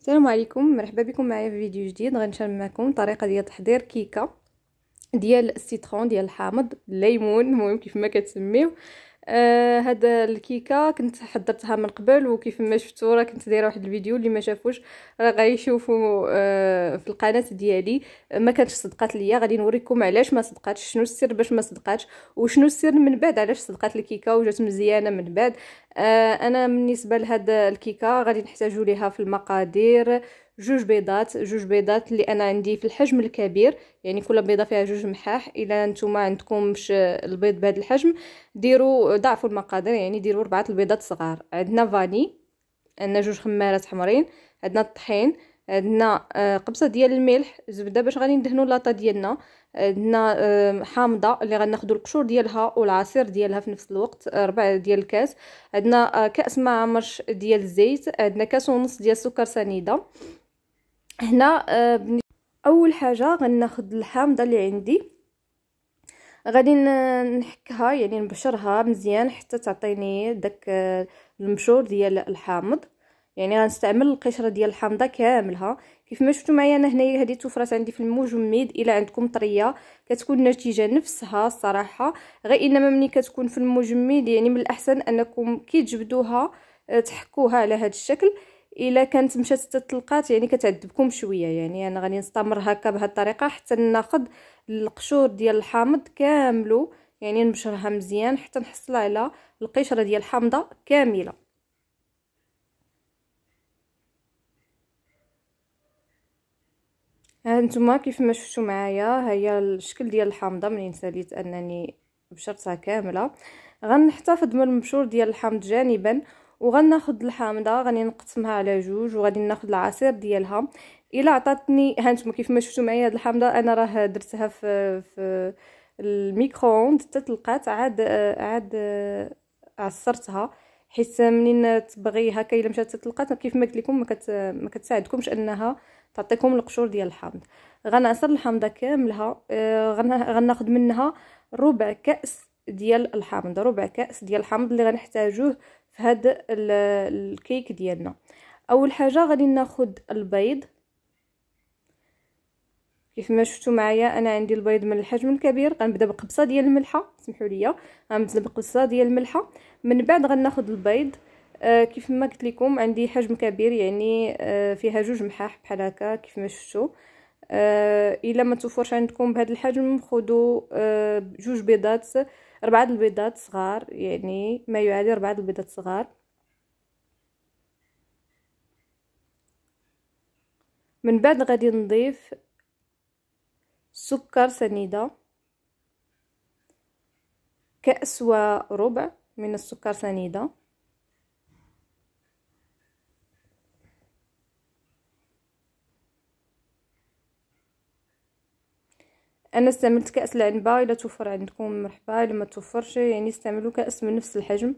السلام عليكم. مرحبا بكم معايا في فيديو جديد. غنشارك معكم طريقة ديال تحضير كيكة ديال السيترون ديال الحامض الليمون. المهم كيف ما كتسميو. آه هاد الكيكة كنت حضرتها من قبل وكيف ما شفتوا راه كنت دايرة واحد الفيديو اللي ما شافوش راه غيشوفوا آه في القناة ديالي. ما كانتش صدقات ليا غادي نوريكم علاش ما صدقاتش شنو السر باش ما صدقاتش وشنو السر من بعد علاش صدقات الكيكة وجات مزيانة من بعد. آه أنا بالنسبة لهاد الكيكة غادي نحتاجوا ليها في المقادير. جوج بيضات جوج بيضات اللي أنا عندي في الحجم الكبير يعني كل بيضة فيها جوج محاح. إلا نتوما عندكمش البيض بهذا الحجم ديروا ضعفوا المقادير يعني ديروا ربعة البيضات صغار. عندنا فاني عندنا جوج خمارات حمرين عندنا الطحين عندنا آه، قبصة ديال الملح زبدة باش غادي ندهنوا لاطا ديالنا. عندنا آه، حامضة اللي غناخذوا القشور ديالها والعصير ديالها في نفس الوقت آه، ربع ديال الكاس. عندنا كأس معمرش ديال الزيت. عندنا كاس ونص ديال السكر سنيدة. هنا آه، أول حاجة غناخذ الحامضه اللي عندي. غادي نحكها يعني نبشرها مزيان حتى تعطيني داك آه، المبشور ديال الحامض. يعني غنستعمل القشرة ديال الحامضة كاملها. كيف ما شفتوا معايا أنا هنايا هذه توفرات عندي في المجمد إلا عندكم طرية كتكون النتيجه نفسها الصراحة. غير إنما ملي كتكون في المجمد يعني من الأحسن أنكم كي تجبدوها آه، تحكوها على هذا الشكل. إلا كانت مشات تطلقات يعني كتعذبكم شوية يعني أنا غادي نستمر هكا بهذه الطريقة حتى ناخذ القشور ديال الحامض كاملو يعني نبشرها مزيان حتى نحصل على القشرة ديال الحامضة كاملة. ها نتوما كيف ما شفتوا معايا هي الشكل ديال الحامضة منين ساليت أنني بشرتها كاملة. غنحتفظ من المبشور ديال الحامض جانبا وغناخد الحامضه غادي نقسمها على جوج وغادي ناخد العصير ديالها. إلا عطاتني هانتوما كيف ما شفتوا معايا هاد الحامضه أنا راه درتها في في الميكرووند حتى تلقات عاد عاد عصرتها حيت منين تبغي هكا إلا مشات تلقات كيف ما قلت لكم ما, كت ما كتساعدكمش أنها تعطيكم القشور ديال الحامض. غنعصر الحامضه كاملها آه، غناخد منها ربع كأس ديال الحامض ربع كأس ديال الحامض اللي غنحتاجوه في هاد الكيك ديالنا. أول حاجة غادي ناخد البيض. كيف ما شفتوا معايا أنا عندي البيض من الحجم الكبير. غنبدأ بقبصة ديال الملحة. سمحوا لي غنبدأ بقبصة ديال الملحة. من بعد غناخد البيض. آه كيف ما قلت لكم عندي حجم كبير يعني آه فيها جوج محاح بحال هكا كيف ما شفتوا. إلا ما توفرش عندكم بهذا الحجم خذوا آه جوج بيضات ربعة البيضات صغار يعني ما يعادل ربعة البيضات صغار. من بعد غادي نضيف سكر سنيدة. كأس وربع من السكر سنيدة. أنا استعملت كأس العنبة إلا توفر عندكم مرحبا إلا ما توفرش يعني استعملوا كأس من نفس الحجم.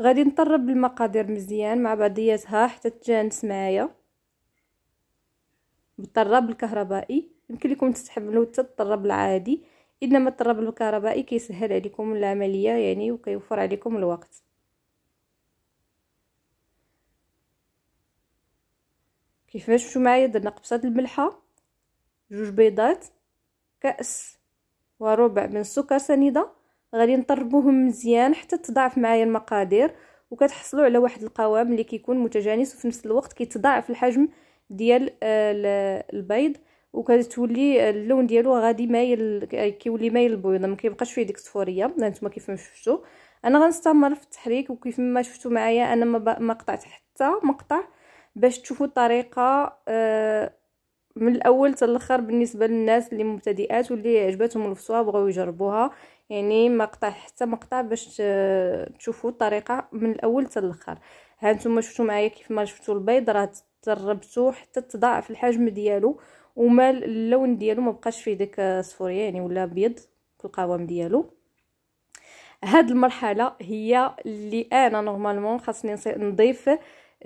غادي نطرب المقادير مزيان مع بعضياتها حتى تجانس معايا بالطراب الكهربائي يمكن لكم تستحملوا حتى الطراب العادي. انما الطراب الكهربائي كيسهل عليكم العملية يعني وكيوفر عليكم الوقت. كيفاش شفتوا معايا درنا قبصه الملحة جوج بيضات كأس وربع من السكر سنيدة. غادي نطربوهم مزيان حتى تضاعف معايا المقادير وكتحصلوا على واحد القوام اللي كيكون متجانس وفي نفس الوقت كيتضاعف الحجم ديال آه، البيض. وكتولي اللون ديالو غادي مايل كيولي مايل البيضة ما كيبقاش فيه ديك الصفورية. نتوما كيف ما شفتوا أنا غنستمر في التحريك وكيف ما شفتوا معايا أنا ما قطعت حتى مقطع. باش تشوفوا الطريقة آه، من الأول حتى الآخر بالنسبة للناس اللي مبتدئات واللي عجبتهم الفصوى بغاو يجربوها. يعني مقطع حتى مقطع باش تشوفوا الطريقة من الأول حتى الآخر. ها نتوما شفتوا معايا كيف ما شفتوا البيض راه تربتو حتى تضاعف الحجم ديالو وما اللون ديالو ما بقاش فيه ديك الصفورية يعني ولا ابيض في القوام ديالو. هاد المرحلة هي اللي أنا normalement خاصني نضيف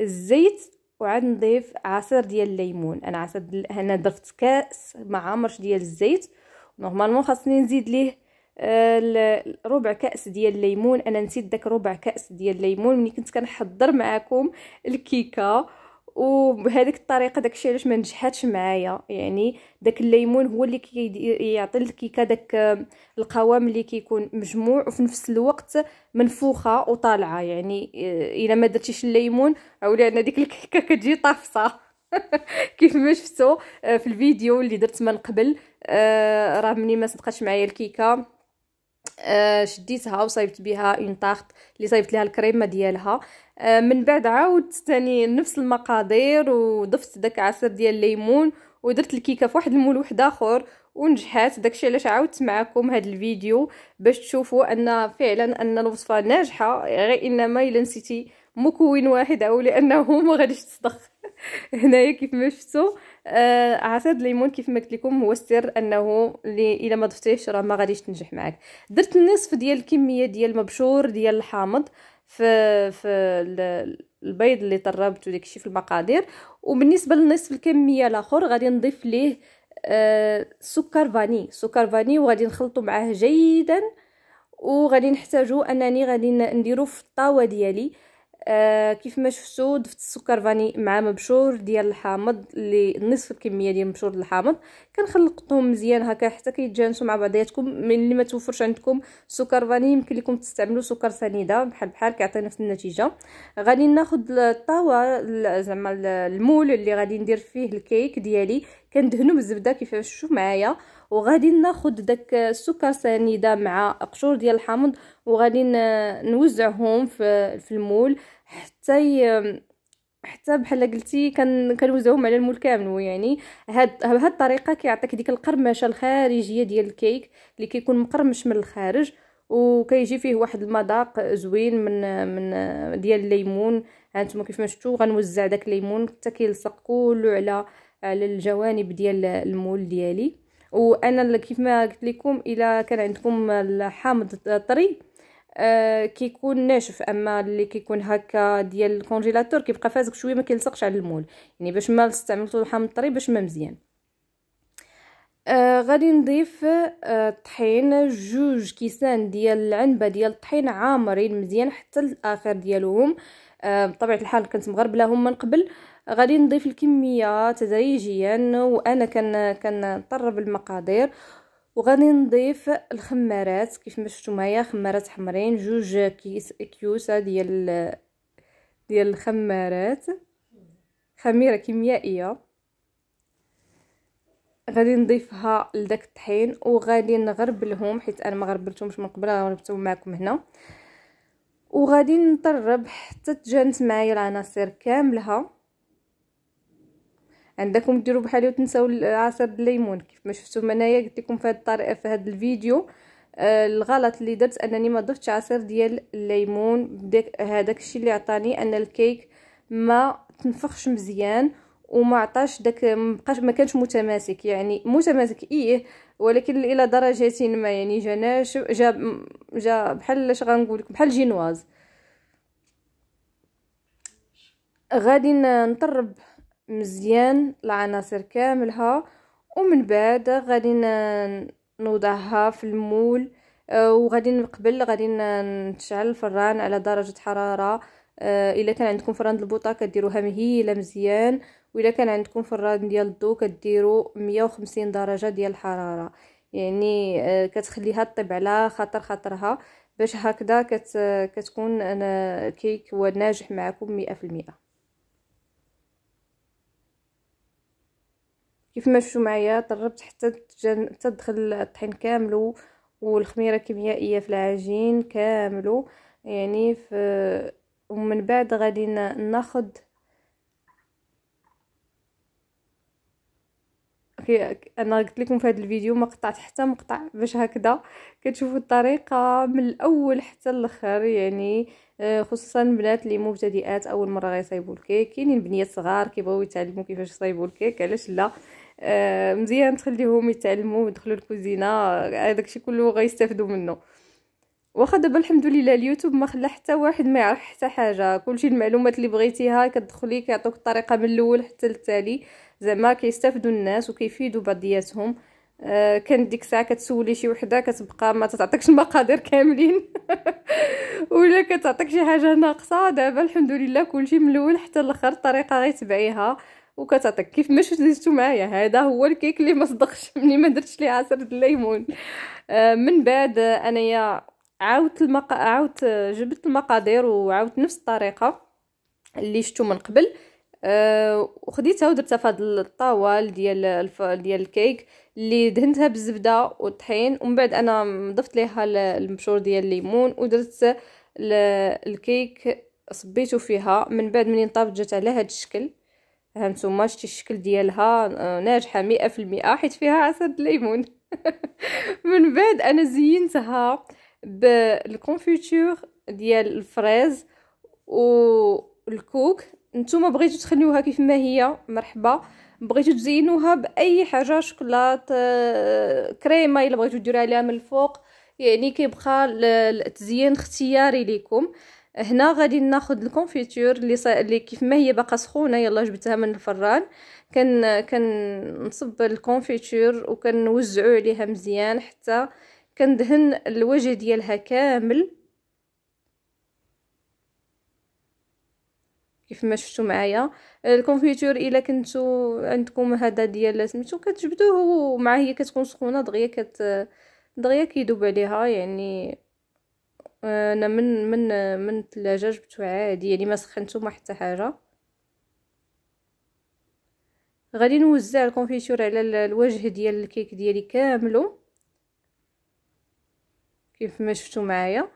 الزيت وعاد نضيف عصير ديال الليمون. أنا عصير هنا درت كاس مع مرش ديال الزيت. normalement خاصني نزيد ليه آه ربع كاس ديال الليمون. أنا نسيت داك ربع كاس ديال الليمون. ملي كنت كنحضر معكم الكيكة. وبهذيك الطريقة داكشي علاش ما نجحاتش معايا. يعني داك الليمون هو اللي كيعطي الكيكه داك القوام اللي كيكون مجموع وفي نفس الوقت منفوخة وطالعة. يعني إلا ما درتيش الليمون عولي ان ديك الكيكه كتجي طافصة. كيف ما شفتوا في الفيديو اللي درت من قبل آه، راه مني ما صدقاتش معايا الكيكة. آه شديتها وصايبت بها une tarte اللي صايبت لها الكريمة ديالها. آه من بعد عاودت ثاني نفس المقادير وضفت داك عصير ديال الليمون ودرت الكيكة في واحد المول واحد آخر ونجحات. داكشي علاش عاودت معكم هذا الفيديو باش تشوفوا أن فعلا أن الوصفة ناجحة غير انما إلا نسيتي مكون واحد أو لأنه ما غاديش تصدق. هنايا كيف ما شفتوا آه عصير الليمون كيف ما قلت لكم هو السر أنه إلا ما ضفتيهش راه ما غاديش تنجح معاك. درت النصف ديال الكمية ديال المبشور ديال الحامض في في البيض اللي طربت وداكشي في المقادير. وبالنسبة للنصف الكمية الآخر غادي نضيف ليه آه سكر فاني. سكر فاني وغادي نخلطو معاه جيدا. وغادي نحتاجو أنني غادي نديرو في الطاوة ديالي. آه كيف ما شفتوا ضفت السكر فاني مع مبشور ديال الحامض اللي نصف الكمية ديال مبشور الحامض. كنخلطهم مزيان هكا حتى كيتجانسوا مع بعضياتكم. اللي ما توفرش عندكم سكر فاني يمكن لكم تستعملوا سكر سنيدة بحال بحال كيعطي نفس النتيجة. غادي ناخذ الطاوة زعما المول اللي غادي ندير فيه الكيك ديالي. كندهنو بالزبدة كيف شوف معايا. وغادي ناخذ داك السكر سنيدة مع قشور ديال الحامض وغادي نوزعهم في المول حتى ي... حتى بحال قلتي كان كنوزعوهم على المول كامل يعني. هاد بهاد الطريقة كيعطيك ديك القرمشة الخارجية ديال الكيك اللي كيكون مقرمش من الخارج وكيجي فيه واحد المذاق زوين من من ديال الليمون. هانتوما كيف ما شفتوا غنوزع داك الليمون حتى كيلصق كله على على الجوانب ديال المول ديالي. وأنا كيف ما قلت لكم إلا كان عندكم الحامض طري آه كيكون ناشف. أما اللي كيكون هكا ديال الكونجيلاتور كيبقى فازك شوية ما كيلصقش على المول. يعني باش ما استعملتو الحامض طري باش ما مزيان. آه غادي نضيف آه جوج كيسان ديال العنبة ديال الطحين عامرين مزيان حتى الآخر ديالهم. آه بطبيعة الحال كنت مغربلاهم من قبل. غادي نضيف الكمية تدريجيا وأنا كان كنطرب المقادير وغادي نضيف الخمارات. كيف ما شفتوا معايا خمارات حمرين جوج كيس كيوسة ديال ديال الخمارات. خميرة كيميائية. غادي نضيفها لداك الطحين وغادي نغربلهم حيت أنا ما غربلتهمش من قبل غربتهم معكم هنا. وغادي نطرب حتى تجانس معايا العناصر كاملها. عندكم ديروا بحالي وتنساو عصير الليمون. كيف ما شفتوا انايا قلت لكم في هذه الطريقة في هذا الفيديو آه الغلط اللي درت أنني ما ضفتش عصير ديال الليمون هذاك الشيء اللي عطاني أن الكيك ما تنفخش مزيان وما عطاش داك مبقاش ما كانش متماسك. يعني متماسك إيه ولكن إلى درجة ما. يعني جا ناشف جا جا بحال اش غنقول لكم بحال جينواز. غادي نطرب مزيان العناصر كاملها ومن بعد غادي نوضعها في المول آه، وغادي قبل غادي نشعل الفران على درجة حرارة آه، إلا كان عندكم فران البوطة كديروها مهيلة مزيان واذا كان عندكم فران ديال الضو كديروا 150 درجة ديال الحرارة. يعني آه، كتخليها طيب على خاطر خاطرها باش هكذا كتكون كيك هو ناجح معكم 100% كيف ما شفتوا معايا طربت حتى تدخل الطحين كامل والخميرة كيميائيه في العجين كامل يعني في ومن بعد غادي ناخذ أنا قلت لكم في هذا الفيديو ما قطعت حتى مقطع باش هكذا. كتشوفوا الطريقة من الأول حتى الأخر يعني آه، خصوصا البنات اللي مبتدئات أول مرة غيصايبوا الكيك. كاينين بنيات صغار كيبغيو يتعلموا كيفاش يصايبوا الكيك علاش لا؟ مزيان تخليهم يتعلموا ويدخلوا الكوزينة. هذاك الشيء كله غيستافدوا منه. واخا دابا الحمد لله اليوتيوب ما خلى حتى واحد ما يعرف حتى حاجة. كلشي المعلومات اللي بغيتيها كتدخلي كيعطوك الطريقة من الأول حتى للتالي. زعما كيستافدوا الناس وكيفيدوا بعضياتهم. آه كانت ديك الساعة كتسولي شي وحدة كتبقى ما تعطيكش المقادير كاملين. ولا كتعطيك شي حاجة ناقصة. دابا الحمد لله كلشي من الأول حتى الآخر الطريقة غيتبعيها. وكتعطيك كيف ما شفتوا معايا. هذا هو الكيك اللي ما صدقش. ملي ما درتش ليه عصير الليمون. آه من بعد أنايا عاودت المق... عاودت جبت المقادير وعاودت نفس الطريقة اللي شفتو من قبل. أه وخديتها ودرتها في هذا الطاوال ديال الف... ديال الكيك اللي دهنتها بالزبدة والطحين. ومن بعد أنا ضفت ليها المبشور ديال الليمون ودرت الكيك صبيته فيها. من بعد منين طابت جات على هذا الشكل. هانتوما شتي الشكل ديالها آه، ناجحة مئة في المئة حيت فيها عصير الليمون من بعد أنا زينتها بال confiture ديال ال fraise والكوك. نتوما بغيتو تخليوها كيف ما هي مرحبا. بغيتو تزينوها بأي حاجة شوكولات آه، كريمة إلا بغيتو ديروا عليها من الفوق. يعني كيبقى التزيين اختياري ليكم. هنا غادي ناخذ ال confiture اللي صا... اللي كيف ما هي باقا سخونة يلا جبتها من الفران. كان كنصب الكونفيتور وكنوزعو عليها مزيان حتى كندهن الوجه ديالها كامل. كيف ما شفتوا معايا. ال confiture إلا كنتو عندكم هذا ديال سميتو كتجبدوه ومع هي كتكون سخونة دغيا كت دغيا كيذوب عليها يعني أنا من من من الثلاجه جبتو عادي يعني ما سخنتو ما حتى حاجة. غادي نوزع ال confiture على الوجه ديال الكيك ديالي كاملو. كيف ما شفتوا معايا.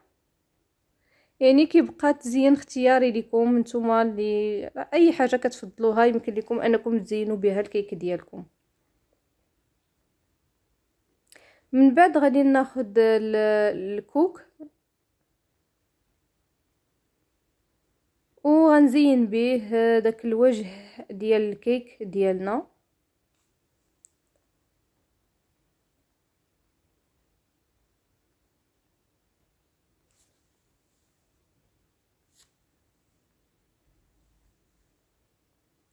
يعني كيبقى تزيين اختياري لكم نتوما اللي أي حاجة كتفضلوها يمكن لكم أنكم تزينوا بها الكيك ديالكم. من بعد غادي ناخذ الكوك. وغنزين به داك الوجه ديال الكيك ديالنا.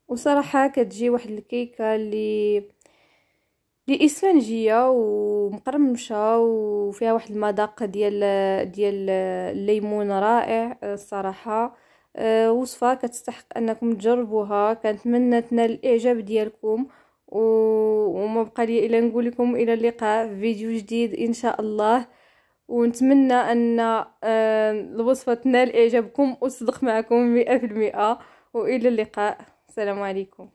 وصراحة كتجي واحد الكيكة اللي اللي إسفنجية ومقرمشة وفيها واحد المذاق ديال ديال الليمون رائع الصراحة. أه وصفة كتستحق أنكم تجربوها. كنتمنى تنال الإعجاب ديالكم. وما بقى لي إلا نقول لكم إلى اللقاء في فيديو جديد إن شاء الله. ونتمنى أن أه الوصفة تنال إعجابكم وتصدق معكم مئة في المئة. وإلى اللقاء. السلام عليكم.